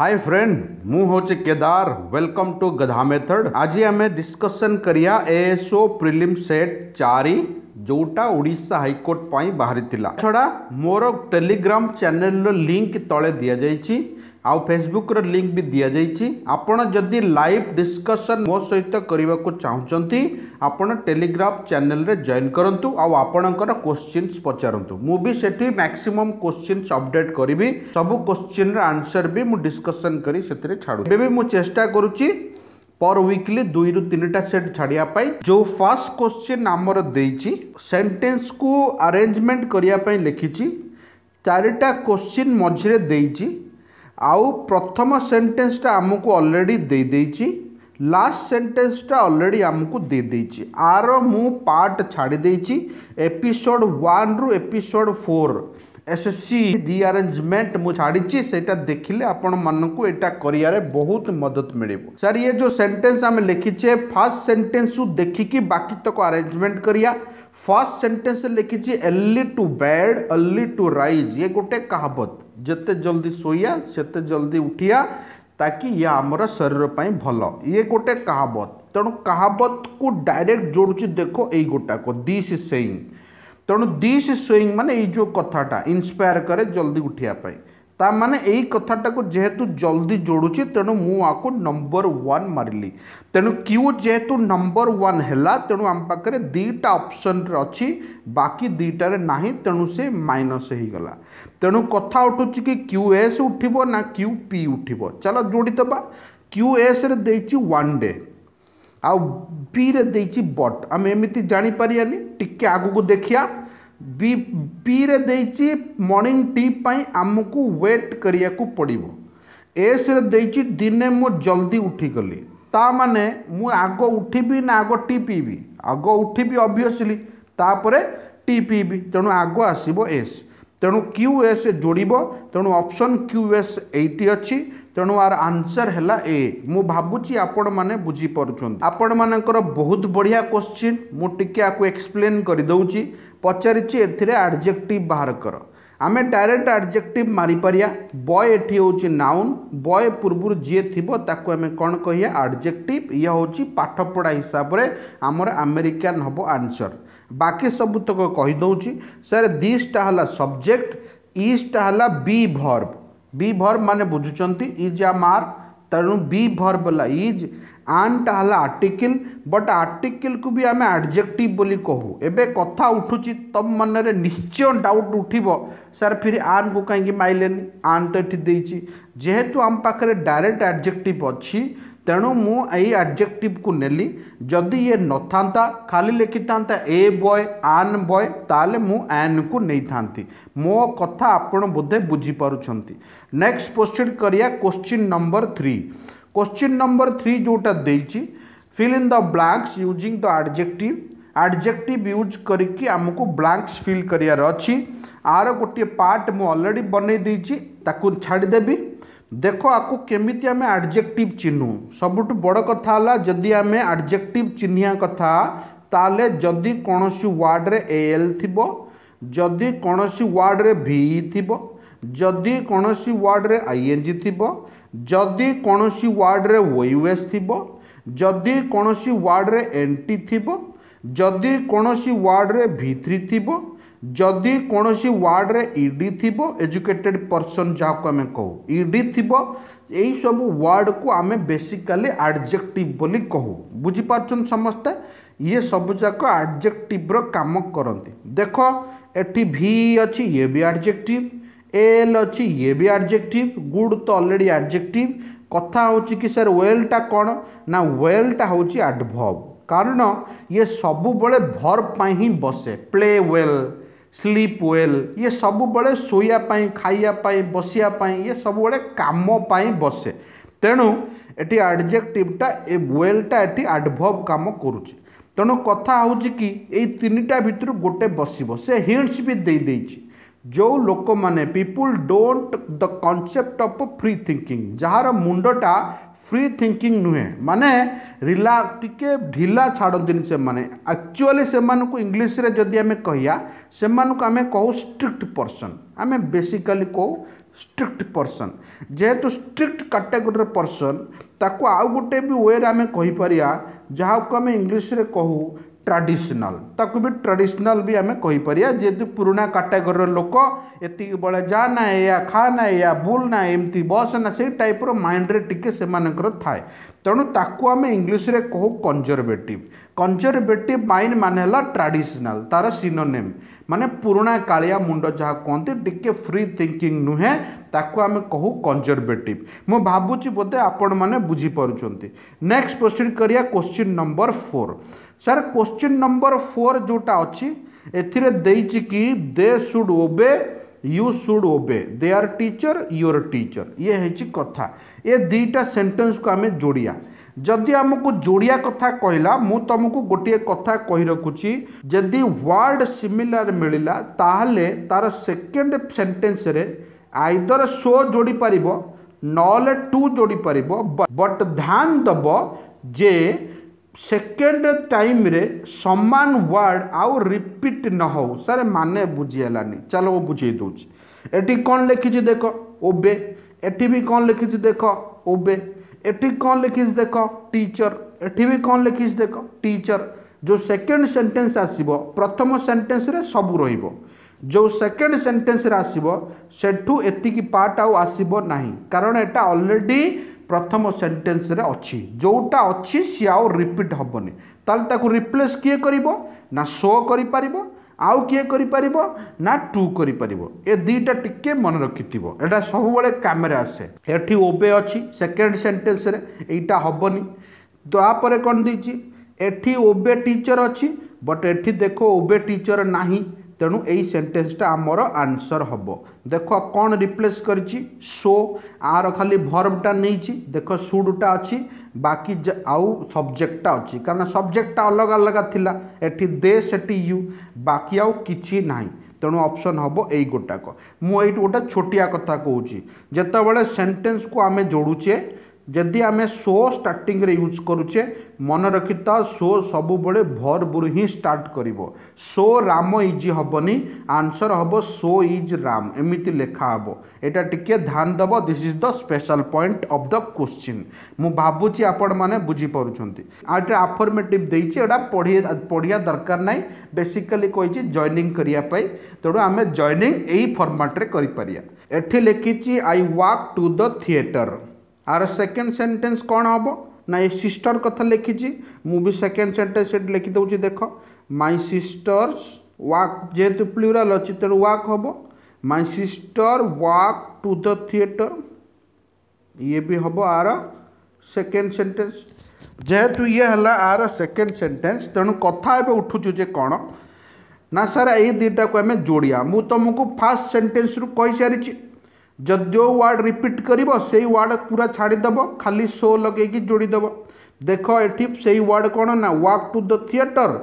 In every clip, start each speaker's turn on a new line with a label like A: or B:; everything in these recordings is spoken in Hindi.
A: हाय फ्रेंड मुझे केदार वेलकम टू गधा मेथड आज आम डिस्कसन करिया एएसओ प्रीलिम सेट चार जोटा ओडा हाइकोर्ट बाहरी छड़ा मोर टेलीग्राम चैनल लिंक तले दिया दि आउ फेसबुक लिंक भी दि जाइए आपण लाइव डिस्कसन मो सहित करने को चाहते आप टेलीग्राम चैनल रे जॉइन करूँ आपणकर क्वेश्चन पचारत मुझे मैक्सीम मैक्सीमम क्वेश्चन अपडेट करी सब क्वेश्चन रनसर भी मुझे डिस्कसन कर मुझे चेस्टा करुच्ची पर विकली दुई रु तीन सेट छाड़ापी जो फास्ट क्वेश्चन आमर दे सेटेन्स को आरेजमेंट करने लिखी चारिटा क्वेश्चन मझे आउ प्रथम सेन्टेन्सटा आमको अलरेडी लास्ट सेन्टेन्सटा अलरेडी आमको आर मु पार्ट छाड़ी एपिसोड वन रु episode four S S C the arrangement मुझे से देखिले आपण मानक ये बहुत मदद मिल सर ये जो सेन्टेन्स आम लिखीचे फास्ट सेन्टेन्स देखिकी बाकी तक तो आरेजमेंट करिया फर्स्ट सेन्टेन्स लिखी early to bed early to rise ये गोटे कहावत जिते जल्दी शोया से जल्दी उठिया ताकि ये आमर शरीर पर भल ये गोटे कहावत तेणु कहावत को डायरेक्ट जोड़ू देख योटा को दिस सेंग तेणु दिस सेंग मान ये कथाटा इन्स्पायर कै जल्दी उठापी তা মানে এই কথাটাକୁ ଯେହେତୁ ଜଲ୍ଦି ଯୋଡ଼ୁଛି ତେଣୁ ମୁଁ ଆକୁ ନମ୍ବର ୱାନ୍ ମାରିଲି ତେଣୁ କ୍ୟୁ ଯେହେତୁ ନମ୍ବର ୱାନ୍ ହେଲା ତେଣୁ ଆମ ପାଖରେ ଦୁଇଟା ଅପସନ୍ରେ ଅଛି ବାକି ଦୁଇଟାରେ ନାହିଁ ତେଣୁ ସେ ମାଇନସ୍ ହେଇଗଲା ତେଣୁ କଥା ଉଠୁଛି କି କ୍ୟୁ ଏସ୍ ଉଠିବ ନା କ୍ୟୁ ପି ଉଠିବ ଚାଲ ଯୋଡ଼ିଦେବା କ୍ୟୁ ଏସ୍ରେ ଦେଇଛି ୱାନ୍ ଡେ ଆଉ ପିରେ ଦେଇଛି ବଟ୍ ଆମେ ଏମିତି ଜାଣିପାରିବାନି ଟିକେ ଆଗକୁ ଦେଖିବା ବି ପିରେ ଦେଇଛି ମର୍ଣ୍ଣିଂ ଟି ପାଇଁ ଆମକୁ ୱେଟ୍ କରିବାକୁ ପଡ଼ିବ ଏସ୍ରେ ଦେଇଛି ଦିନେ ମୁଁ ଜଲ୍ଦି ଉଠିଗଲି ତା ମାନେ ମୁଁ ଆଗ ଉଠିବି ନା ଆଗ ଟି ପିଇବି ଆଗ ଉଠିବି ଅବଭିୟସ୍ଲି ତାପରେ ଟି ପିଇବି ତେଣୁ ଆଗ ଆସିବ ଏସ୍ ତେଣୁ କ୍ୟୁ ଏସ୍ ଯୋଡ଼ିବ ତେଣୁ ଅପସନ୍ କ୍ୟୁ ଏସ୍ ଏଇଟି ଅଛି ତେଣୁ ଆର ଆନ୍ସର୍ ହେଲା ଏ ମୁଁ ଭାବୁଛି ଆପଣମାନେ ବୁଝିପାରୁଛନ୍ତି ଆପଣମାନଙ୍କର ବହୁତ ବଢ଼ିଆ କୋଶ୍ଚିନ୍ ମୁଁ ଟିକେ ଆକୁ ଏକ୍ସପ୍ଲେନ୍ କରିଦେଉଛି ପଚାରିଛି ଏଥିରେ ଆଡ଼ଜେକ୍ଟିଭ୍ ବାହାର କର ଆମେ ଡାଇରେକ୍ଟ ଆଡ଼ଜେକ୍ଟିଭ୍ ମାରିପାରିବା ବୟ ଏଠି ହେଉଛି ନାଉନ୍ ବୟ ପୂର୍ବରୁ ଯିଏ ଥିବ ତାକୁ ଆମେ କ'ଣ କହିବା ଆଡ଼ଜେକ୍ଟିଭ୍ ଇଏ ହେଉଛି ପାଠପଢ଼ା ହିସାବରେ ଆମର ଆମେରିକାନ୍ ହେବ ଆନ୍ସର୍ ବାକି ସବୁତକ କହିଦେଉଛି ସାର୍ ଦିସ୍ଟା ହେଲା ସବଜେକ୍ଟ ଇଜ୍ଟା ହେଲା ବି ଭର୍ବ ବି ଭର୍ବ ମାନେ ବୁଝୁଛନ୍ତି ଇଜ୍ ଆ ମାର୍କ ତେଣୁ ବି ଭର୍ବ ହେଲା ଇଜ୍ आंट है आर्टिकल बट आर्टिकल को भी आम आडजेक्टिव बोली कहू एवं कथा उठू तम मन में निश्चय डाउट उठ सर फिर आन को कहीं माइले आन तो ये जेहेतु आम पाखे डायरेक्ट आडजेक्टिव अच्छी तेणु मु आडजेक्टिव को नेली जदि ये न था खाली लेखि था ए बय आन बय ताल आन को नहीं था मो कथा आप बोधे बुझीपार नेक्स्ट क्वेश्चन करिया question number three question number three जोटा दे fill in the blanks using the adjective adjective use करके आमको ब्लांक्स फिल कर आर गोटे पार्ट मुलरेडी बनई छाड़देवी देख आपको केमी आम आडजेक्ट चिह्नु सबुठ बड़ कथा जदि आम आडजेक्ट चिन्हिया कथा ताले जदि कौन वार्ड्रे एल थी जदि कौन वार्ड्रे भि थी जदि कौन वार्ड्रे जी थी जदि कौन में ओस थी जदि कौन वार्ड्रे एन टी थी जदि कौन वार्ड्रे थ्री थी जदि कौन वार्ड्रे इडी e थी एजुकेटेड पर्सन जहाँ को आम कहू इडी थी यही सब वार्ड को आम बेसिकली आडजेक्टिव बोली कहू बुझिपार समस्ते ये सब जाक आडजेक्टिव्र कम करती देख ये भी अच्छी ये भी आडजेक्टिव এল অছি ইয়ে বি আডজেক্টিভ গুড তো অলরেডি আডজেক্টিভ কথা হচ্ছে কি স্যার ওয়েলটা কোণ না ওয়েলটা হচ্ছে আডভব কারণ ইয়ে সবুবলে ভর্ব পাই হি বসে প্লে ওয়েল স্লিপ ওয়েল ইয়ে সবুবলে শোয়া পাই খাইয়া পাই বসিয়া পাই ইয়ে সবুবলে কাম পাই বসে তেণু এটি আডজেক্টিভটা এ ওয়েলটা এটি আডভব কাম করুছে তেণু কথা হচ্ছে কি এই তিনটা ভিতর গোটে বসিব সে হিন্টস বি দেই দেইছি जो लोक मैंने people don't the concept of free thinking jar मुंडा फ्री थिंकिंग नुहे माने रिला टी ढिला छाड़ से माने एक्चुअली से मानक इंग्लीश जदि आम कह से आम कहू स्ट्रिक्ट पर्सन आम बेसिकली कहू स्ट्रिक्ट पर्सन जेहेतु स्ट्रिक्ट कैटेगरी पर्सन ताको आउ गोटे भी वे आम कहीपरिया जहाँ को आम इंग्लीश्रे कहू ट्रेडिशनल ताकु भी ट्रेडिशनल भी आम कहीपर जेहतु पुराणा काटेगोरी लोक ये बड़े जा ना या खा ना या भूल ना एमती बस ना से टाइप माइंड रे टिके से थाए तेणु ताकु आम इंग्लीश कहो कंजरभेटिव कंजरभेट माइंड मान ला ट्राडिशनाल तार सिनोनेम मान पुराणा कालिया मुंड जहाँ कहते टी फ्री थिंकिंग नुहे आम कहू कंजरवेटिव मुझ भावुँ बोधे आपण मैंने बुझीपुट नेक्स्ट क्वेश्चन करिया question number four sir question number four जोटा अच्छी they should obey you should obey their teacher your teacher ये है कथा ये दुटा सेन्टेन्स को आम जोड़िया जदि आम को जोड़िया कथा कहला मु तुमको गोटे कथा कही रखुची जदि वार्ड सिमिलर मिलला ताहले तार सेकेंड सेन्टेन्स आईदर सो जोड़ी पार नू जोड़ी पार बट ध्यान दब जे ସେକେଣ୍ଡ ଟାଇମ୍ରେ ସମାନ ୱାର୍ଡ଼ ଆଉ ରିପିଟ୍ ନ ହେଉ ସାର୍ ମାନେ ବୁଝି ହେଲାନି ଚାଲ ମୁଁ ବୁଝେଇ ଦେଉଛି ଏଠି କ'ଣ ଲେଖିଛି ଦେଖ ଓବେ ଏଠି ବି କ'ଣ ଲେଖିଛି ଦେଖ ଓବେ ଏଠି କ'ଣ ଲେଖିଛି ଦେଖ ଟିଚର ଏଠି ବି କ'ଣ ଲେଖିଛି ଦେଖ ଟିଚର ଯେଉଁ ସେକେଣ୍ଡ ସେଣ୍ଟେନ୍ସ ଆସିବ ପ୍ରଥମ ସେଣ୍ଟେନ୍ସରେ ସବୁ ରହିବ ଯେଉଁ ସେକେଣ୍ଡ ସେଣ୍ଟେନ୍ସରେ ଆସିବ ସେଠୁ ଏତିକି ପାର୍ଟ ଆଉ ଆସିବ ନାହିଁ କାରଣ ଏଇଟା ଅଲରେଡ଼ି ପ୍ରଥମ ସେଣ୍ଟେନ୍ସରେ ଅଛି ଯେଉଁଟା ଅଛି ସିଏ ଆଉ ରିପିଟ୍ ହେବନି ତାହେଲେ ତାକୁ ରିପ୍ଲେସ୍ କିଏ କରିବ ନା ସୋ କରିପାରିବ ଆଉ କିଏ କରିପାରିବ ନା ଟୁ କରିପାରିବ ଏ ଦୁଇଟା ଟିକିଏ ମନେ ରଖିଥିବ ଏଇଟା ସବୁବେଳେ କାମରେ ଆସେ ଏଠି ଓବେ ଅଛି ସେକେଣ୍ଡ ସେଣ୍ଟେନ୍ସରେ ଏଇଟା ହେବନି ତାପରେ କ'ଣ ଦେଇଛି ଏଠି ଓବେ ଟିଚର୍ ଅଛି ବଟ୍ ଏଠି ଦେଖ ଓବେ ଟିଚର୍ ନାହିଁ তেণু এই সেଣ୍টেନ୍ସଟା ଆମର ଆନ୍ସର୍ ହେବ ଦେଖ କ'ଣ ରିପ୍ଲେସ୍ କରିଛି ସୋ ଆର ଖାଲି ଭର୍ଭଟା ନେଇଛି ଦେଖ ସୁଡ଼୍ଟା ଅଛି ବାକି ଆଉ ସବଜେକ୍ଟଟା ଅଛି କାରଣ ସବଜେକ୍ଟଟା ଅଲଗା ଅଲଗା ଥିଲା ଏଠି ଦେ ସେଠି ୟୁ ବାକି ଆଉ କିଛି ନାହିଁ ତେଣୁ ଅପସନ୍ ହେବ ଏଇ ଗୋଟାକ ମୁଁ ଏଇଠି ଗୋଟେ ଛୋଟିଆ କଥା କହୁଛି ଯେତେବେଳେ ସେଣ୍ଟେନ୍ସକୁ ଆମେ ଯୋଡ଼ୁଛେ ଯଦି ଆମେ ସୋ ଷ୍ଟାର୍ଟିଂରେ ୟୁଜ୍ କରୁଛେ ମନେ ରଖିତ ସୋ ସବୁବେଳେ ଭର୍ବରୁ ହିଁ ଷ୍ଟାର୍ଟ କରିବ ସୋ ରାମ ଇଜ୍ ହେବନି ଆନ୍ସର୍ ହେବ ସୋ ଇଜ୍ ରାମ ଏମିତି ଲେଖା ହେବ ଏଇଟା ଟିକିଏ ଧ୍ୟାନ ଦେବ this is the special point of the question ମୁଁ ଭାବୁଛି ଆପଣମାନେ ବୁଝିପାରୁଛନ୍ତି ଆଉ ଏଇଟା ଆଫର୍ମେଟିଭ୍ ଦେଇଛି ଏଇଟା ପଢ଼ି ପଢ଼ିବା ଦରକାର ନାହିଁ ବେସିକାଲି କହିଛି ଜଏନିଂ କରିବା ପାଇଁ ତେଣୁ ଆମେ ଜଏନିଂ ଏଇ ଫର୍ମାଟ୍ରେ କରିପାରିବା ଏଠି ଲେଖିଛି I walk to the theatre are second sentence कौन हम ना ये सिस्टर कथा लिखी मुझे सेकेंड सेन्टेन्स लिखिदे देख माइ सिस्टर्स वाक जेहेतु प्लूराल अच्छी तेणु वाक हम my sister walk to the theatre ये भी हम आर सेकेंड सेन्टेन्स जेहेतु ये है आर सेकेंड सेन्टेन्स तेणु कथा उठुचे कौन ना सर यही दुटा को आम जोड़िया मुझ तुमको फास्ट सेन्टेन्स रू कही सारी जो वार्ड रिपीट कर वार्ड पूरा छाड़देव खाली शो लगे जोड़ीदेव देख ये वार्ड कौन ना वाक टू द थिएटर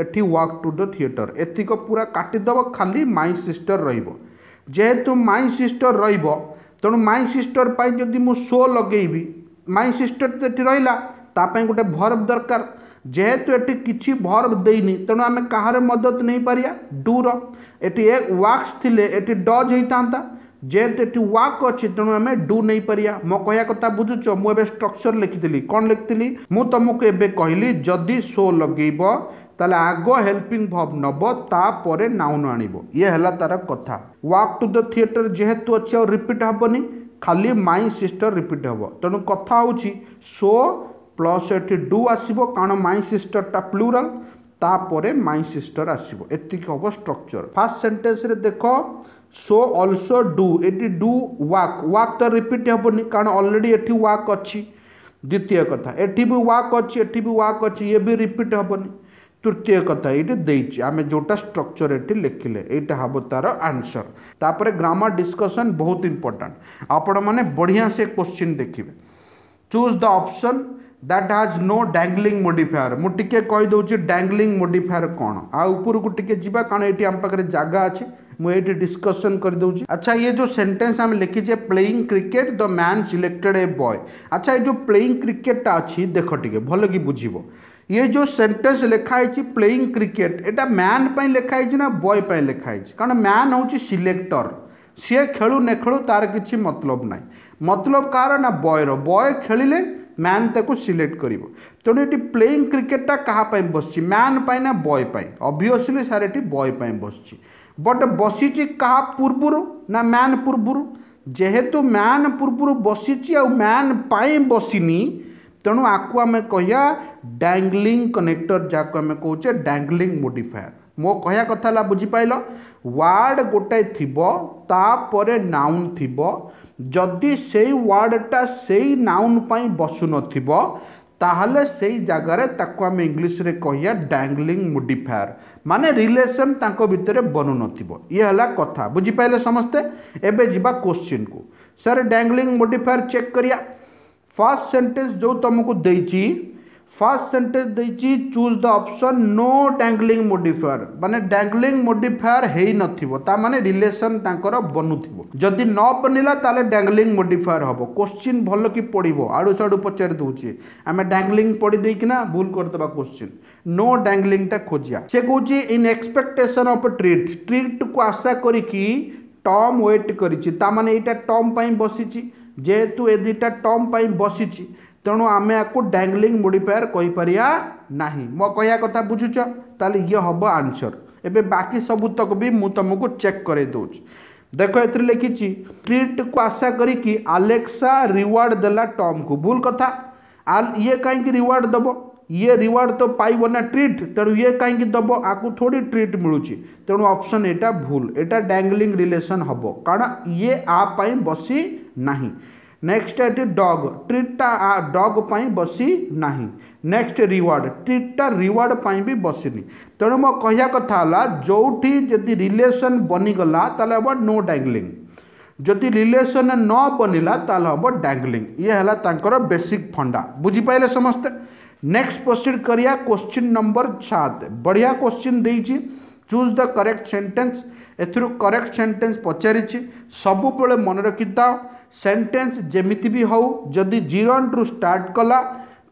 A: एटी वाक टू द थिएटर एथिक पूरा काटिदेव खाली माइ सिस्टर रेहेतु माइ सिस्टर रेणु माइ सिस्टर परि शो लगे माइ सिस्टर तो ये रहा गोटे भर्व दरकार जेहेतु ये कि भर्व देनी तेणु आम कह मदद नहीं पार डूर ये वाक्स थी ये डज होता जेहतु ये वाक अच्छे तेणु आम डू नहीं पार मो कह कथा बुझुच मुझे स्ट्रक्चर लिखी कौन लिखी मुझक एवं कहली जदि सो लगे तेल आग हेल्पिंग भव नब तापर नाउन आणला तार कथ वाक टू द थिएटर जेहेतु अच्छे रिपीट हेनी खाली माइ सिस्टर रिपीट हे तेणु कथा हो सो प्लस ये डू आस कारण सिस्टर सिस्टरटा प्लूराल माइ सिस्टर आसो ये हम स्ट्रक्चर फास्ट सेन्टेन्स देख सो अल्सो डू ये डू वाक वाक तो रिपीट हेनी कारण अलरेडी ये वाक अच्छी द्वितीय कथ ये भी वाक अच्छी एटी भी वाक अच्छी ये भी रिपीट हेनी तृतीय कथा ये आम जोटा स्ट्रक्चर ये लिखिले ये हम तार आंसर तापर ग्रामर डिस्कसन बहुत इंपोर्टाट आपण मैंने बढ़िया से क्वेश्चन देखिए choose the option that has no dangling modifier मुझे कहीदे डांगलींग मोडिफायर कौन आरकू टे कारण आम पाखे जगह अच्छे मुझे ये डिस्कसन करदे अच्छा ये जो सेन्टेन्स आम लिखीचे playing cricket the man selected a boy अच्छा ये जो प्लेइंग क्रिकेटा अच्छी देख टे भल कि बुझ ये जो सेन्टेन्स लिखाई प्लेइंग क्रिकेट यहाँ मैन लिखाई ना बॉय लिखाई कारण मैन हूँ सिलेक्टर सी खेलु न खेलु तार किसी मतलब, मतलब ना मतलब कह रहा बॉयर बॉय खेल मैन ताक सिलेक्ट कर तेणु ये प्लेइंग କ୍ରିକେଟଟା କାହା ପାଇଁ ବସିଛି ମ୍ୟାନ୍ ପାଇଁ ନା ବୟ ପାଇଁ ଅଭିଅସଲି ସାର୍ বট বସିଛି କାହା ପୂର୍ବରୁ ନା ମ୍ୟାନ୍ ପୂର୍ବରୁ ଯେହେତୁ ମ୍ୟାନ୍ ପୂର୍ବରୁ ବସିଛି ଆଉ ମ୍ୟାନ୍ ପାଇଁ ବସିନି ତେଣୁ ଆକୁ ଆମେ କହିବା ଡ୍ୟାଙ୍ଗଲିଂ କନେକ୍ଟର ଯାହାକୁ ଆମେ କହୁଛେ ଡ୍ୟାଙ୍ଗଲିଂ ମୋଡିଫାୟର ମୋ କହିବା କଥା ହେଲା ବୁଝିପାରିଲ ୱାର୍ଡ଼ ଗୋଟାଏ ଥିବ ତାପରେ ନାଉନ୍ ଥିବ ଯଦି ସେଇ ୱାର୍ଡ଼ଟା ସେଇ ନାଉନ୍ ପାଇଁ ବସୁନଥିବ ताहले से जगह आम इंग्लीश कह डांगली मोडिफायर मान रिलेसन भितर बनुन थे है कथा बुझिपाले समस्ते एवं जावा क्वेश्चन को सर डांगली मोडिफायर चेक करिया फर्स्ट सेंटेंस जो तुमको देखिए ফার্স্ট সেন্টেন্স ଦେଇଛି choose the option no dangling modifier ମାନେ ଡ୍ୟାଙ୍ଗଲିଂ ମୋଡିଫାୟର ହେଇନଥିବ ତା ମାନେ ରିଲେସନ୍ ତାଙ୍କର ବନୁଥିବ ଯଦି ନ ବନିଲା ତାହେଲେ ଡ୍ୟାଙ୍ଗଲିଂ ମୋଡିଫାୟର ହେବ କୋଶ୍ଚିନ୍ ଭଲ କି ପଡ଼ିବ ଆଡ଼ୁ ସାଡ଼ୁ ପଚାରି ଦେଉଛି ଆମେ ଡ୍ୟାଙ୍ଗଲିଂ ପଡ଼ିଦେଇକିନା ଭୁଲ କରିଦେବା କୋଶ୍ଚିନ୍ ନୋ ଡ୍ୟାଙ୍ଗଲିଂଟା ଖୋଜିବା ସେ କହୁଛି ଇନ୍ ଏକ୍ସପେକ୍ଟେସନ୍ ଅଫ୍ ଟ୍ରିଟ୍ ଟ୍ରିଟ୍କୁ ଆଶା କରିକି ଟମ୍ ୱେଟ୍ କରିଛି ତା ମାନେ ଏଇଟା ଟମ୍ ପାଇଁ ବସିଛି ଯେହେତୁ ଏ ଦୁଇଟା ଟମ୍ ପାଇଁ ବସିଛି तेणु आम आपको डांगलींग कही कहीपर ना मो कह कथ बुझु ताले ये हम आंसर एवं बाकी सब तक भी मुझको चेक कर देख ए लिखी ट्रीट को आशा करी आलेक्सा रिवार्ड देला टॉम को भूल कथा ये कहीं रिवार्ड दबो ये रिवार्ड तो पाइब ना ट्रीट तेणु ये कहीं दबो आपको थोड़ी ट्रीट मिलूँ तेणु ऑप्शन एटा भूल एटा डैंगलिंग रिलेशन हबो कारण ये आप बसी नहीं नेक्स्ट एट डग ट्रिटा डग बसी ना नेक्स्ट रिवार्ड ट्रिटा रिवार्ड भी बसनी तेणु मो कह कथा जोटी जदि रिलेसन बनीगला ताल हम नो डांगलींग जदि रिलेसन न बनला ताल हम डांगलींग ये है बेसिक फंडा बुझीपारे समस्ते नेक्स्ट प्रोसीड करिया क्वेश्चन नंबर सात बढ़िया क्वेश्चन दे चूज द करेक्ट सेंटेंस एथु करेक्ट सेंटेंस पचार सब मन रखिता सेन्टेन्स जमीती भी हाउ जदि जीरो स्टार्ट कला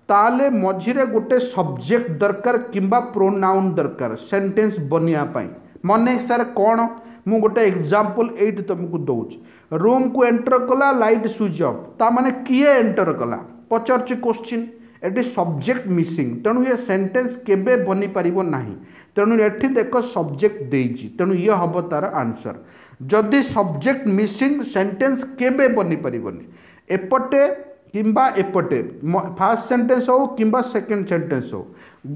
A: ताले मझीरे गोटे सब्जेक्ट दरकार कि प्रोनाउन दरकार सेन्टेन्स बनवाई मन सर कौन मु गोटे एग्जाम्पल ये तुमको दौच रूम को एंटर कला लाइट स्विच अफ ताने किए एंटर कला पचार क्वेश्चन सब्जेक्ट मिसिंग तेणु ये सेन्टेन्स के बनी पार ना तेणु ये देख सब्जेक्ट ଦେଇଛି तेणु ये हम तार आंसर जदि सब्जेक्ट मिसिंग सेंटेंस के बनी पारे एपटे किंबा एपटे फास्ट सेंटेंस हो कि सेकेंड सेंटेन्स हो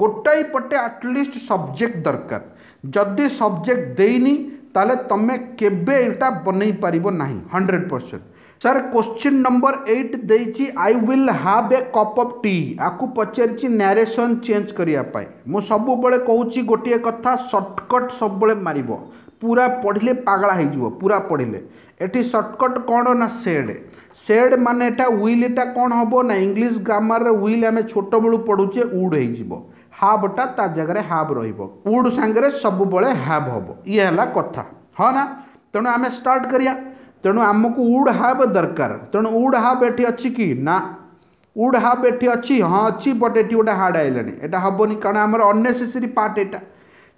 A: गोटाई पटे आटलिस्ट सब्जेक्ट दरकार जदि सब्जेक्ट देनी ताले तुम्हें केबे यहाँ बनई पार ना hundred percent sir question number eight they I will have a cup of tea आपको पचारेसन चेज करने मुझे सब बड़े कहूँ गोटे कथा सर्टकट सब मार पूरा पढ़ले पगड़ा हो पूरा पढ़ले एटी सर्टकट कौन ना सेड सेड मान व्हील एटा कौन हम ना इंग्लीश ग्रामर व्हील आम छोट बलू पढ़ुचे उड हो हाबटा ता जगह हाब रुड सांगे सब बड़े हाब हम ये है कथा हाँ ना तेणु आम स्टार्ट करिया तेणु आमको उड हाब दरकार तेणु उड हाब ये अच्छी कि ना उड हाब ये अच्छी हाँ अच्छी बट ये गोटे हार्ड आइला एटा हेनी कारण आमर अन्नेसेसरी पार्ट यहाँ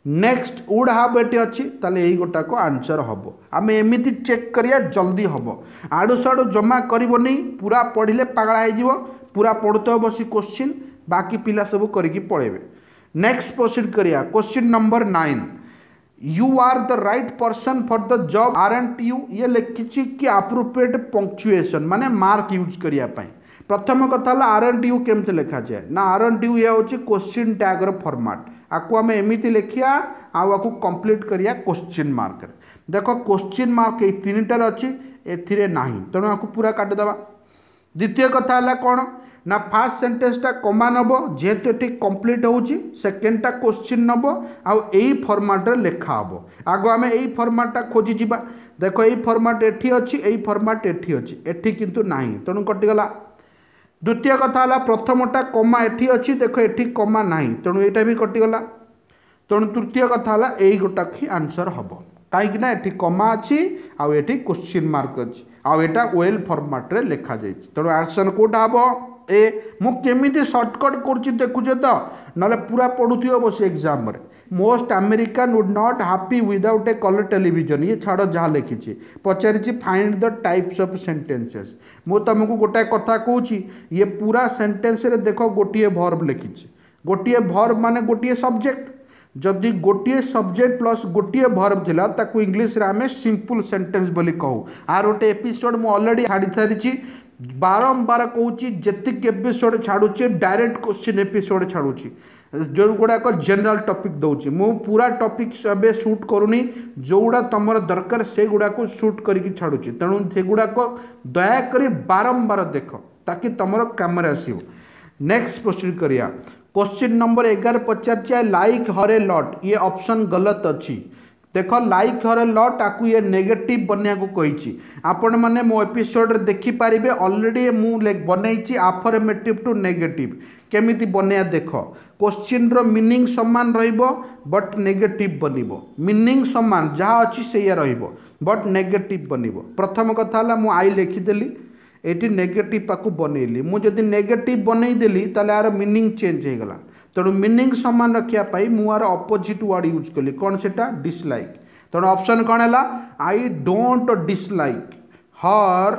A: नेक्स्ट उड हाब ये अच्छी तेल यही गोटा को आंसर हम आम एमती चेक करिया जल्दी हम आड़ आड़ुसाड़ जमा करबन पूरा पढ़ले पगड़ा पूरा पढ़ते हम सी क्वेश्चन बाकी पिला सब कर पलैबे नेक्स्ट प्रोसीड करिया question number nine you are the right person for the job are and you ये लिखी कि आप्रोप्रिएट पंक्चुएसन मान मार्क यूज करने प्रथम कथा आर एंड यू केमती लिखा जाए ना आर एंड यू ये हूँ क्वेश्चन टैग्र फर्माट ଆକୁ ଆମେ ଏମିତି ଲେଖିବା ଆଉ ଆକୁ କମ୍ପ୍ଲିଟ୍ କରିବା କୋଶ୍ଚିନ୍ ମାର୍କରେ ଦେଖ କୋଶ୍ଚିନ୍ ମାର୍କ ଏଇ ତିନିଟାରେ ଅଛି ଏଥିରେ ନାହିଁ ତେଣୁ ଆକୁ ପୁରା କାଟିଦେବା ଦ୍ୱିତୀୟ କଥା ହେଲା କ'ଣ ନା ଫାର୍ଷ୍ଟ ସେଣ୍ଟେନ୍ସଟା କମା ନେବ ଯେହେତୁ ଏଠି କମ୍ପ୍ଲିଟ୍ ହେଉଛି ସେକେଣ୍ଡଟା କୋଶ୍ଚିନ୍ ନେବ ଆଉ ଏଇ ଫର୍ମାଟ୍ରେ ଲେଖା ହେବ ଆଗ ଆମେ ଏଇ ଫର୍ମାଟ୍ଟା ଖୋଜିଯିବା ଦେଖ ଏଇ ଫର୍ମାଟ୍ ଏଠି ଅଛି ଏଇ ଫର୍ମାଟ୍ ଏଠି ଅଛି ଏଠି କିନ୍ତୁ ନାହିଁ ତେଣୁ କଟିଗଲା দ্বিতীয় কথা হল প্রথমটা কমা এটি অছি দেখ এটি কমা না তেমন এইটা বি কটিগলা তেমন তৃতীয় কথা হল এই গোটা হি আনসর হব কাইকিনা এটি কমা অছি আউ এটি কোশ্চিন মার্ক অছি আউ এটা ওয়েল ফর্মাটরে লেখা যাই তেমন আনসর কোটা হব এ মু কেমিতি সর্টকট করছি দেখুছ তো নহলে পুরা পড়ুথিব বসে এক্সামরে most American would not happy without a colour television ये छाड़ जहाँ लिखी पचारि find the types of sentences मु तुमको गोटाए कथा कौची ये पूरा सेन्टेन्स देख गोटे भर्ब लिखी गोटे भर्ब मान गोटे सब्जेक्ट जदि गोटे सब्जेक्ट प्लस गोटे भर्ब थिला इंग्लीश्रे आम रे सिंपल सेंटेंस बोली आर गोटे एपिसोड मु ऑलरेडी छाड़ी सारी बारंबार कहूँ जितक एपिसोड छाड़ू डायरेक्ट क्वेश्चन एपिसोड छाड़ू जो गुड़ाक जेनराल टपिक दौर मु पूरा टपिक एवं सुट करूनी जो गुड़ा तुम दरकार से गुड़ाक सुट करी तेणु से गुड़ाक दयाक बारंबार देख ताकि तुम कम आसो नेक्स्ट प्रोसीड करिया क्वेश्चन नंबर एगार पचार लाइक हरे लट ये ऑप्शन गलत अच्छी দেখ লাইক হର ଲ ତାକୁ ଇଏ ନେଗେଟିଭ୍ ବନେଇବାକୁ କହିଛି ଆପଣମାନେ ମୋ ଏପିସୋଡ଼ରେ ଦେଖିପାରିବେ ଅଲରେଡ଼ି ମୁଁ ବନେଇଛି ଆଫରମେଟିଭ୍ ଟୁ ନେଗେଟିଭ୍ କେମିତି ବନେଇବା ଦେଖ କୋଶ୍ଚିନ୍ର ମିନିଂ ସମାନ ରହିବ ବଟ୍ ନେଗେଟିଭ୍ ବନିବ ମିନିଂ ସମାନ ଯାହା ଅଛି ସେଇଆ ରହିବ ବଟ୍ ନେଗେଟିଭ୍ ବନିବ ପ୍ରଥମ କଥା ହେଲା ମୁଁ ଆଇ ଲେଖିଦେଲି ଏଇଠି ନେଗେଟିଭ୍ ପାଖକୁ ବନେଇଲି ମୁଁ ଯଦି ନେଗେଟିଭ୍ ବନେଇଦେଲି ତାହେଲେ ଏହାର ମିନିଂ ଚେଞ୍ଜ ହୋଇଗଲା ତେଣୁ ମିନିଂ ସମାନ ରଖିବା ପାଇଁ ମୁଁ ଆର ଅପୋଜିଟ୍ ୱାର୍ଡ଼ ୟୁଜ୍ କଲି କ'ଣ ସେଇଟା ଡିସ୍ଲାଇକ୍ ତେଣୁ ଅପସନ୍ କ'ଣ ହେଲା I don't dislike her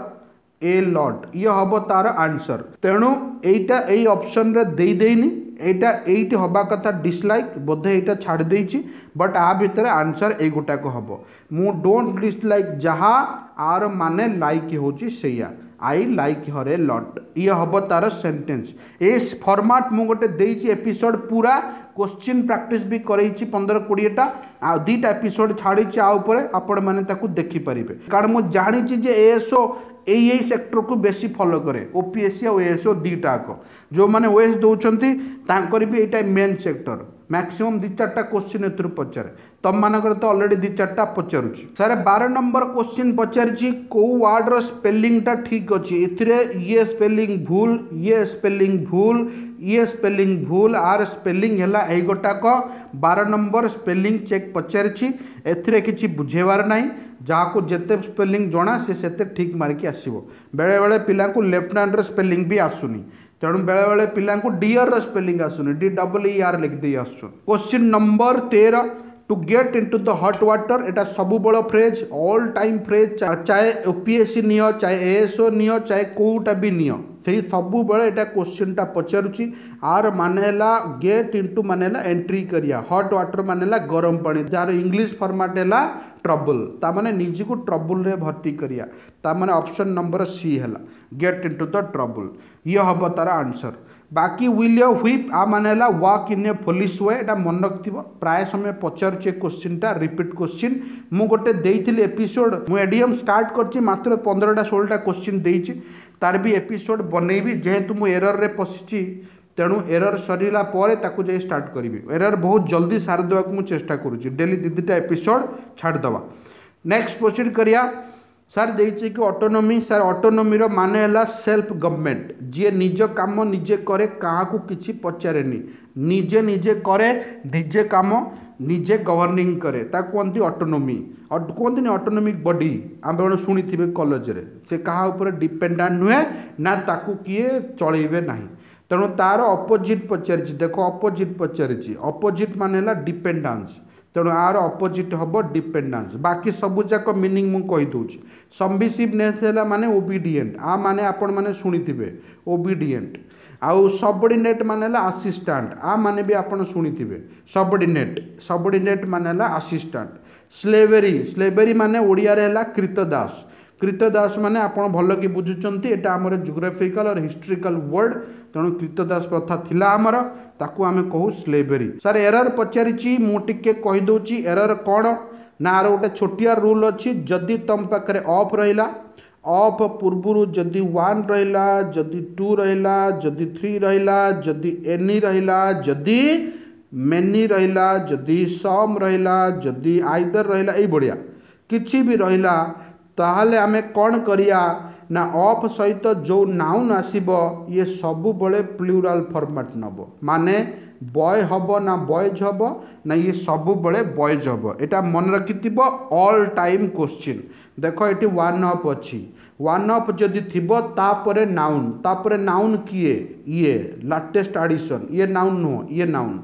A: a lot ଇଏ ହେବ ତାର ଆନ୍ସର୍ ତେଣୁ ଏଇଟା ଏଇ ଅପସନ୍ରେ ଦେଇ ଦେଇନି ଏଇଟା ଏଇଠି ହେବା କଥା ଡିସ୍ଲାଇକ୍ ବୋଧେ ଏଇଟା ଛାଡ଼ି ଦେଇଛି ବଟ୍ ଆ ଭିତରେ ଆନ୍ସର୍ ଏଇ ଗୋଟାକ ହେବ ମୁଁ ଡୋଣ୍ଟ ଡିସ୍ଲାଇକ୍ ଯାହା ଆର ମାନେ ଲାଇକ୍ ହେଉଛି ସେଇଆ I like like a lot ଇଏ ହେବ ତା'ର ସେଣ୍ଟେନ୍ସ ଏ ଫର୍ମାଟ୍ ମୁଁ ଗୋଟେ ଦେଇଛି ଏପିସୋଡ଼ ପୁରା କୋଶ୍ଚିନ୍ ପ୍ରାକ୍ଟିସ୍ ବି କରେଇଛି ପନ୍ଦର କୋଡ଼ିଏଟା ଆଉ ଦୁଇଟା ଏପିସୋଡ଼ ଛାଡ଼ିଛି ଆ ଉପରେ ଆପଣମାନେ ତାକୁ ଦେଖିପାରିବେ କାରଣ ମୁଁ ଜାଣିଛି ଯେ ଏଏସ୍ଓ ଏଇ ଏଇ ସେକ୍ଟରକୁ ବେଶୀ ଫଲୋ କରେ ଓପିଏସ୍ସି ଆଉ ଏଏସ୍ଓ ଯାକ ଯେଉଁମାନେ ଓଏସ୍ ଦେଉଛନ୍ତି ତାଙ୍କର ବି ଏଇଟା ମେନ୍ ସେକ୍ଟର ମ୍ୟାକ୍ସିମମ୍ ଦୁଇ ଚାରିଟା କୋଶ୍ଚିନ୍ ଏଥିରୁ ପଚାରେ तुम मानक तो अलरेडी दि चार पचार सर बार नंबर क्वेश्चन पचारू वार्डर स्पेलींगा ठीक अच्छे ए स्पेलींग भूल ये स्पेलींग भूल ये स्पेलींग भूल आर स्पेलींग है योटाक बार नंबर स्पेलींग चेक पचार कि बुझेबार ना जहाँ को जिते स्पेलींग जना से ठीक मार्क आसो बेले बेले पिला लेफ्ट हाण स्पेलींग भी आसुनी तेणु बेले बेले पिला डीयर स्पेलींग आसुनी डी डबल इ आर लिखदे आस क्वेश्चन नंबर तेरह to get into the hot water यहाँ सब सबुब फ्रेज अल टाइम फ्रेज चाहे ओपीएससी नि चाहे एएसओ नि चाहे कौटा भी नि से सबूत यहाँ क्वेश्चन टा पचार आर माना गेट इंटु माना एंट्री करिया हॉट वाटर माना गरम पा जार इंग्लिश फॉर्मेट है ट्रबुल निजी ट्रबुल भर्ती करिया ऑप्शन नंबर सी है गेट इंटु द ट्रबुल ये हम तार आंसर बाकी विल य ह्विप आ मैंने वाक इन ए पुलिस वे ये मन रख प्राय समय पचारे क्वेश्चन टा रिपीट क्वेश्चन मुझे देखी एपिसोड मुडीएम स्टार्ट कर मात्र पंद्रह षोलटा क्वेश्चन दे तार भी एपिसोड बनईबी जेहेतु मुझे एरर में पशि तेणु एरर सरला ताकू स्टार्ट करी एरर बहुत जल्दी सारी देवा चेस्ट करुच्ची डेली दीदीटा एपिसोड छाड़दे नेक्स्ट क्वेश्चन कराया ସାର୍ ଦେଇଛି କି ଅଟୋନୋମି ସାର୍ ଅଟୋନୋମିର ମାନେ ହେଲା ସେଲ୍ଫ ଗଭର୍ଣ୍ଣମେଣ୍ଟ ଯିଏ ନିଜ କାମ ନିଜେ କରେ କାହାକୁ କିଛି ପଚାରେନି ନିଜେ ନିଜେ କରେ ନିଜେ କାମ ନିଜେ ଗଭର୍ଣ୍ଣିଂ କରେ ତାକୁ କୁହନ୍ତି ଅଟୋନୋମି କୁହନ୍ତିନି ଅଟୋନୋମିକ୍ ବଡି ଆମେ ଜଣେ ଶୁଣିଥିବେ କଲେଜରେ ସେ କାହା ଉପରେ ଡିପେଣ୍ଡାଣ୍ଟ ନୁହେଁ ନା ତାକୁ କିଏ ଚଳେଇବେ ନାହିଁ ତେଣୁ ତା'ର ଅପୋଜିଟ୍ ପଚାରିଛି ଦେଖ ଅପୋଜିଟ୍ ପଚାରିଛି ଅପୋଜିଟ୍ ମାନେ ହେଲା ଡିପେଣ୍ଡାନ୍ସ ତେଣୁ ଆର ଅପୋଜିଟ୍ ହେବ ଡିପେଣ୍ଡାନ୍ସ ବାକି ସବୁଯାକ ମିନିଂ ମୁଁ କହିଦେଉଛି ସମ୍ବିସିଭନେସ୍ ହେଲା ମାନେ ଓବିଡିଏଣ୍ଟ ଆ ମାନେ ଆପଣମାନେ ଶୁଣିଥିବେ ଓବିଡିଏଣ୍ଟ ଆଉ ସବଡ଼ିନେଟ୍ ମାନେ ହେଲା ଆସିଷ୍ଟାଣ୍ଟ ଆ ମାନେ ବି ଆପଣ ଶୁଣିଥିବେ ସବଡ଼ିନେଟ୍ ସବଡ଼ିନେଟ୍ ମାନେ ହେଲା ଆସିଷ୍ଟାଣ୍ଟ ସ୍ଲେଭେରୀ ସ୍ଲେଭେରୀ ମାନେ ଓଡ଼ିଆରେ ହେଲା କ୍ରୀତଦାସ क्रीतदास मैंने आपत भल कि बुझुंट यहाँ आम जोग्राफिकाल और हिस्ट्रिकाल वर्ल्ड तेणु क्रीतदास प्रथा थी आमर ताकू आम कहू स्लेबेरी सर एरर कहीदे एरर कौन ना आर गोटे छोटिया रूल अच्छी जदि तुम पाखे अफ रहा अफ पूर्व जदि वन रहा जदि टू रहा जदि थ्री रहा जदि एनी रहा जदि मेनी रहा जदि सम रहा जदि आईदर रहा ये किसी भी रहा ତାହେଲେ ଆମେ କ'ଣ କରିବା ନା ଅଫ୍ ସହିତ ଯେଉଁ ନାଉନ୍ ଆସିବ ଇଏ ସବୁବେଳେ ପ୍ଲୁରାଲ୍ ଫର୍ମାଟ୍ ନେବ ମାନେ ବୟ ହେବ ନା ବଏଜ୍ ହେବ ନା ଇଏ ସବୁବେଳେ ବଏଜ୍ ହେବ ଏଇଟା ମନେ ରଖିଥିବ ଅଲ୍ ଟାଇମ୍ କୋଶ୍ଚିନ୍ ଦେଖ ଏଠି ୱାନ୍ ଅଫ୍ ଅଛି ୱାନ୍ ଅଫ୍ ଯଦି ଥିବ ତାପରେ ନାଉନ୍ ତାପରେ ନାଉନ୍ କିଏ ଇଏ ଲାଟେଷ୍ଟ ଆଡ଼ିସନ୍ ଇଏ ନାଉନ୍ ନୁହଁ ଇଏ ନାଉନ୍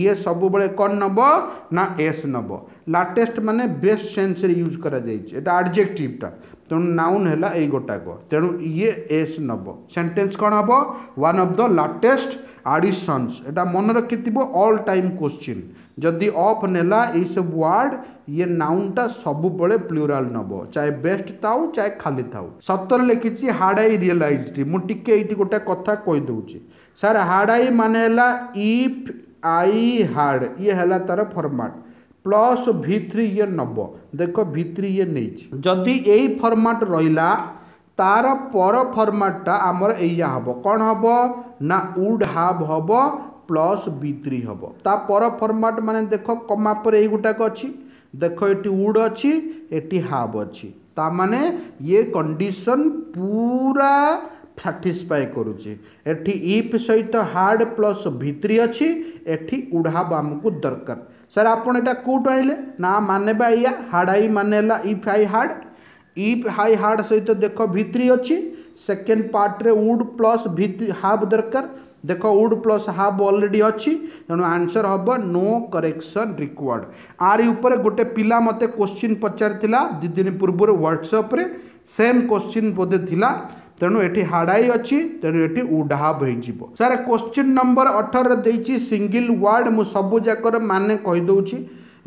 A: ଇଏ ସବୁବେଳେ କ'ଣ ନେବ ନା ଏସ୍ ନେବ ଲାଟେଷ୍ଟ ମାନେ ବେଷ୍ଟ ସେନ୍ସରେ ୟୁଜ୍ କରାଯାଇଛି ଏଇଟା ଆଡ଼ଜେକ୍ଟିଭ୍ଟା ତେଣୁ ନାଉନ୍ ହେଲା ଏଇ ଗୋଟାକ ତେଣୁ ଇଏ ଏସ୍ ନେବ ସେଣ୍ଟେନ୍ସ କ'ଣ ହେବ one of the latest additions ଏଇଟା ମନେ ରଖିଥିବ ଅଲ୍ ଟାଇମ୍ କୋଶ୍ଚିନ୍ ଯଦି ଅଫ୍ ନେଲା ଏଇସବୁ ୱାର୍ଡ଼ ଇଏ ନାଉନ୍ଟା ସବୁବେଳେ ପ୍ଲୁରାଲ୍ ନେବ ଚାହେ ବେଷ୍ଟ ଥାଉ ଚାହେ ଖାଲି ଥାଉ ସତରେ ଲେଖିଛି ହାର୍ଡ଼ ଆଇ ରିଏଲାଇଜ୍ଡ ମୁଁ ଟିକେ ଏଇଠି ଗୋଟେ କଥା କହିଦେଉଛି ସାର୍ ହାର୍ଡ଼ ଆଇ ମାନେ ହେଲା ଇଫ୍ ଆଇ ହାର୍ଡ଼ ଇଏ ହେଲା ତା'ର ଫର୍ମାଟ୍ প্লস ভি থ্রি ইয়ে নব দেখ ভি থ্রি ইয়ে নেইছি যদি এই ফর্মাট রহিলা তার পর ফর্মাটটা আমার এইয়া হব কোণ হব না উড হাব হব প্লস বি থ্রি হব তা পর ফর্মাট মানে দেখ কমা পরে এই গোটাক অছি দেখ এটি উড অছি এটি হাব অছি তা মানে ইয়ে কন্ডিশন পুরা ସାଟିସ୍ଫାଏ କରୁଛି ଏଠି ଇପ୍ ସହିତ ହାର୍ଡ଼ ପ୍ଲସ୍ ଭିତ୍ରି ଅଛି ଏଠି ଉଡ଼ାବ ଆମକୁ ଦରକାର सर आपड़ा कौट ना माने बाइया हाड आई मानेला if I had if I had सहित तो देख भित्री अच्छी सेकेंड पार्ट्रे उड प्लस भित्री हाफ दरकार देख उड प्लस हाफ ऑलरेडी अच्छी तेणु आंसर हम नो करेक्शन रिक्वर्ड आर उपर गोटे पिला मते क्वेश्चन पचार दिदिन पूर्व ह्वाट्सअप्रे सेम क्वेश्चन बोधे थिला तेणु ये हाड़ाई अच्छी तेणु ये उढ़ाव हो सर क्वेश्चन नंबर अठर देखिए सिंगल वार्ड मु सब जाक मानने कहीदे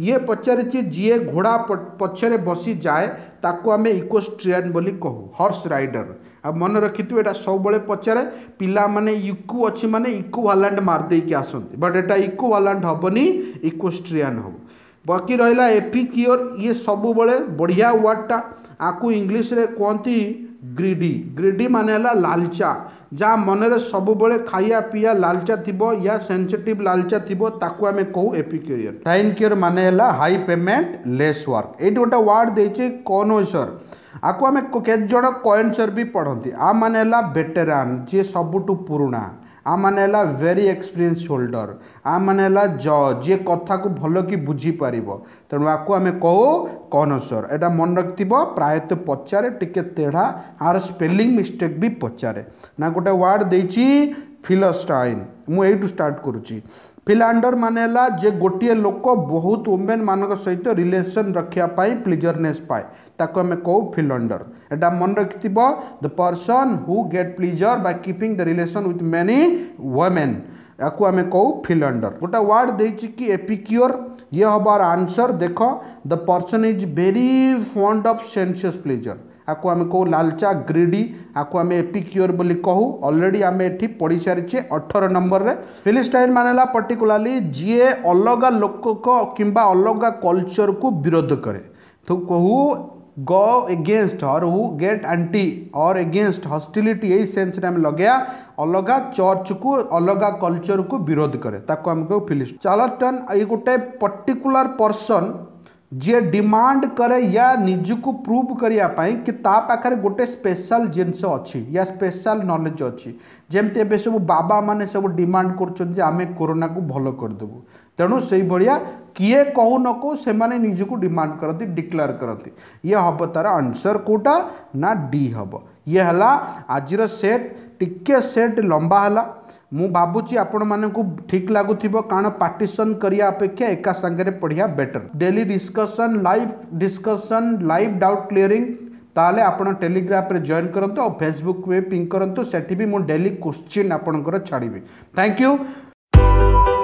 A: ये पचारे घोड़ा पक्ष बसी जाए ताको आम इकोस्ट्रियान कहू हर्स रईडर आ मन रखिथे यहाँ सब पचारे पिला मैंने इको अच्छी मानते इको वालांड मारदे कि आसती बट एटा इको वालांड हेनी इकोस्ट्रियान हम बाकी रहा एफिक्योर ये सब बढ़िया वार्डटा आपको इंग्लीश्रे कहती ग्रीडी ग्रीडी मानला लालचा जहाँ मनरे सब खाया पिया लालचा थी या सेनसीटिव लालचा थी आम कहू एपिकेयर क्योर मान मानला हाई पेमेंट लेस वर्क ये गोटे वार्ड दे कनोसर आपको आम कैत कयसर भी पढ़ती आ मैंने बेटेरान जी सबुठ पुणा आ मैंने वेरी एक्सपीरियंस होल्डर आम मैंने जज ये कथा को भल कि बुझीपर तेणु आपको आम कहू कनसर एटा मन रखि प्रायत पचारे टी तेढ़ा आर स्पेलींग मिस्टेक भी पचारे ना गोटे वार्ड दे फिलस्टाइन मुझे यू स्टार्ट करुच्ची फिलांडर मान ला जे गोटे लोक बहुत वुमेन मान सहित रिलेसन रखापी प्लीजरने पाए ताको कहू फिलंडर ডা মন ৰকতিব the person who get pleasure by keeping the relation with many women আকু আমি কও ফিলান্ডার গুটা ওয়ার্ড দেচি কি এপিকিউৰ ইয়া হবা আনসার দেখো the person is very fond of sensuous pleasure আকু আমি কও লালচা গ্রিডি আকু আমি এপিকিউৰ বুলি কও অল্ৰেডি আমি এতি পঢ়িছৰিছে 18 নম্বৰৰে ফিলষ্টাইল মানেলা পৰ্টিকুলarli জিয়ে অলাগা লোকক কিম্বা অলাগা কালচাৰক বিৰোধ কৰে তোক কহু गो एगेन्स्ट और हु गेट आंटी और एगेन्स्ट हस्टिलिटी यही सेन्स में लगे अलग चर्च को अलग कलचर को विरोध करे आम कहू फिलिस्ट चार्लटन ये गोटे पर्टिकुलर पर्सन जी डिमांड करे या को प्रूव करने कि पाखे गोटे स्पेशल जिनस अच्छी या स्पेशल नॉलेज अच्छी जमी एवं सब बाबा मैंने सब डिमांड करें कोरोना को भल करदेबू तेणु से भाया किए कहू न कहू से निजी डिमाण करती डिक्लेयर करती ये हम तार आंसर कौटा ना डी हम ये आज सेट टिके सेट लंबा है मुझुची आपण मानक ठीक लगुव कारण पार्टीसन करिया अपेक्षा एका सांगे पढ़िया better daily discussion live discussion live doubt clearing ताले आपण टेलीग्राफ्रे जॉन करूँ और फेसबुक पिंक करूँ से मुझे डेली क्वेश्चन आपणकर छाड़ी थैंक यू